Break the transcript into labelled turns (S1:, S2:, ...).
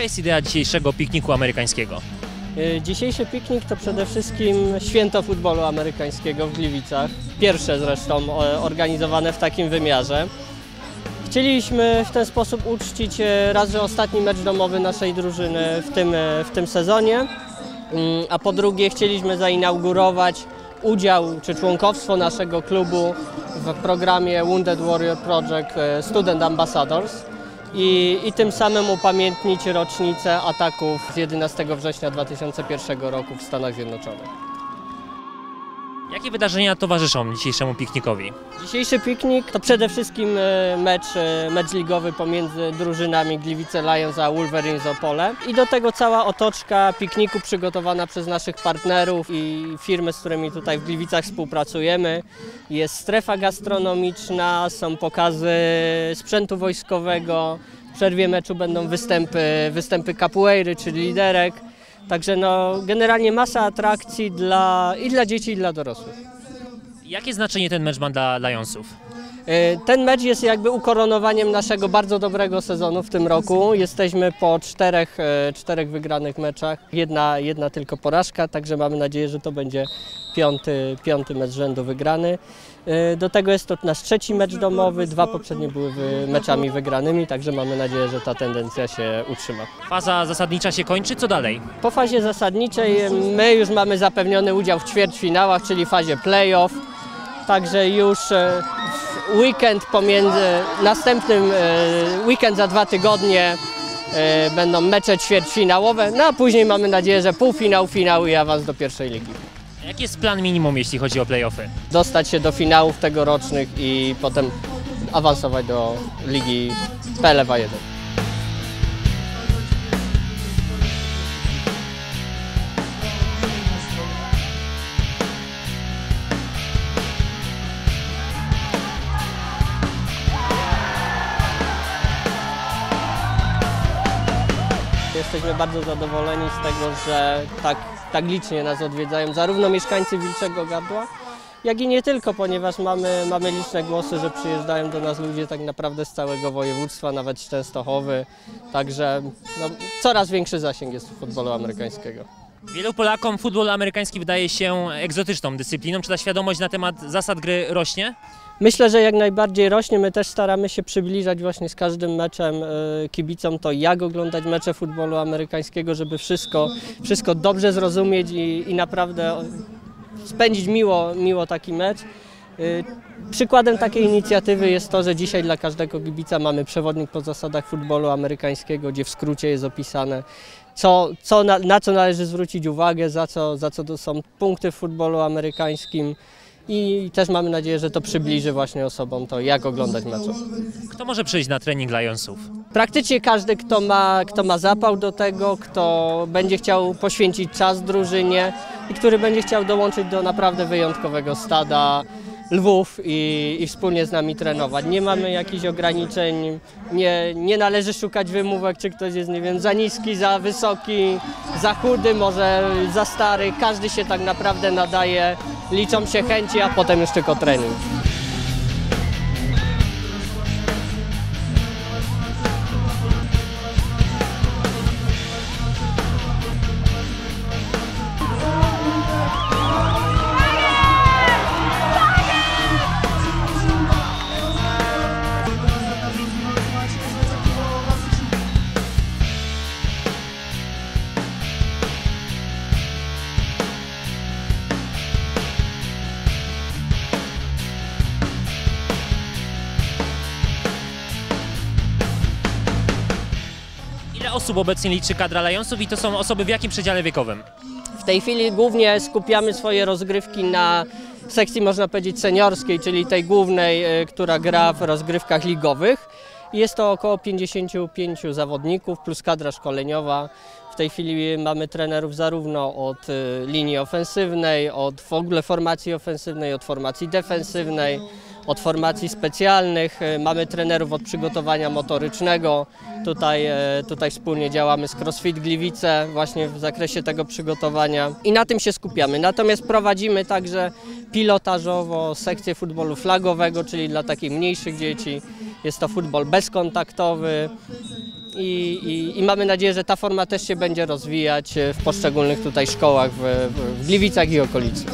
S1: Jaka jest idea dzisiejszego pikniku amerykańskiego?
S2: Y, Dzisiejszy piknik to przede wszystkim święto futbolu amerykańskiego w Gliwicach. Pierwsze zresztą e, organizowane w takim wymiarze. Chcieliśmy w ten sposób uczcić e, raz, że ostatni mecz domowy naszej drużyny w tym, e, w tym sezonie, Mm, a po drugie chcieliśmy zainaugurować udział czy członkowstwo naszego klubu w programie Wounded Warrior Project e, Student Ambassadors i, i tym samym upamiętnić rocznicę ataków z 11 września 2001 roku w Stanach Zjednoczonych.
S1: Jakie wydarzenia towarzyszą dzisiejszemu piknikowi?
S2: Dzisiejszy piknik to przede wszystkim e, mecz, e, mecz ligowy pomiędzy drużynami Gliwice Lions a Wolverines Opole i do tego cała otoczka pikniku przygotowana przez naszych partnerów i firmy, z którymi tutaj w Gliwicach współpracujemy. Jest strefa gastronomiczna, są pokazy sprzętu wojskowego, w przerwie meczu będą występy, występy capoeiry, czyli liderek. Także no, generalnie masa atrakcji dla, i dla dzieci, i dla dorosłych.
S1: Jakie znaczenie ten mecz ma dla Lionsów?
S2: E, Ten mecz jest jakby ukoronowaniem naszego bardzo dobrego sezonu w tym roku. Jesteśmy po czterech, e, czterech wygranych meczach, jedna, jedna tylko porażka, także mamy nadzieję, że to będzie piąty, piąty mecz rzędu wygrany. E, Do tego jest to nasz trzeci mecz domowy, dwa poprzednie były meczami wygranymi, także mamy nadzieję, że ta tendencja się utrzyma.
S1: Faza zasadnicza się kończy, co dalej?
S2: Po fazie zasadniczej my już mamy zapewniony udział w ćwierćfinałach, czyli fazie playoff. Także już weekend pomiędzy następnym e, weekend za dwa tygodnie e, będą mecze ćwierćfinałowe, no a później mamy nadzieję, że półfinał, finał i awans do pierwszej ligi.
S1: Jaki jest plan minimum, jeśli chodzi o playoffy?
S2: Dostać się do finałów tegorocznych i potem awansować do ligi PLEWA 1. Jesteśmy bardzo zadowoleni z tego, że tak, tak licznie nas odwiedzają zarówno mieszkańcy Wilczego Gardła, jak i nie tylko, ponieważ mamy, mamy liczne głosy, że przyjeżdżają do nas ludzie tak naprawdę z całego województwa, nawet z Częstochowy. Także no, coraz większy zasięg jest futbolu amerykańskiego.
S1: Wielu Polakom futbol amerykański wydaje się egzotyczną dyscypliną. Czy ta świadomość na temat zasad gry rośnie?
S2: Myślę, że jak najbardziej rośnie. My też staramy się przybliżać właśnie z każdym meczem e, kibicom to, jak oglądać mecze futbolu amerykańskiego, żeby wszystko, wszystko dobrze zrozumieć i, i naprawdę spędzić miło, miło taki mecz. Y, Przykładem takiej inicjatywy jest to, że dzisiaj dla każdego kibica mamy przewodnik po zasadach futbolu amerykańskiego, gdzie w skrócie jest opisane, co, co na, na co należy zwrócić uwagę, za co, za co to są punkty w futbolu amerykańskim. I też mamy nadzieję, że to przybliży właśnie osobom to, jak oglądać mecze.
S1: Kto może przyjść na trening Lionsów?
S2: Praktycznie każdy, kto ma, kto ma zapał do tego, kto będzie chciał poświęcić czas drużynie i który będzie chciał dołączyć do naprawdę wyjątkowego stada lwów i, i wspólnie z nami trenować. Nie mamy jakichś ograniczeń, nie, nie należy szukać wymówek, czy ktoś jest, nie wiem, za niski, za wysoki, za chudy, może za stary. Każdy się tak naprawdę nadaje, liczą się chęci, a potem już tylko trening.
S1: Osób obecnie liczy kadra Lionsów i to są osoby w jakim przedziale wiekowym?
S2: W tej chwili głównie skupiamy swoje rozgrywki na sekcji, można powiedzieć, seniorskiej, czyli tej głównej, e, która gra w rozgrywkach ligowych. Jest to około 55 zawodników plus kadra szkoleniowa. W tej chwili mamy trenerów zarówno od e, linii ofensywnej, od w ogóle formacji ofensywnej, od formacji defensywnej, od formacji specjalnych. E, Mamy trenerów od przygotowania motorycznego. Tutaj, e, tutaj wspólnie działamy z CrossFit Gliwice właśnie w zakresie tego przygotowania i na tym się skupiamy. Natomiast prowadzimy także pilotażowo sekcję futbolu flagowego, czyli dla takich mniejszych dzieci. Jest to futbol bezkontaktowy i, i, i mamy nadzieję, że ta forma też się będzie rozwijać e, w poszczególnych tutaj szkołach w, w, Gliwicach i okolicy.